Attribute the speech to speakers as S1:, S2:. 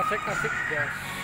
S1: asik-asik gas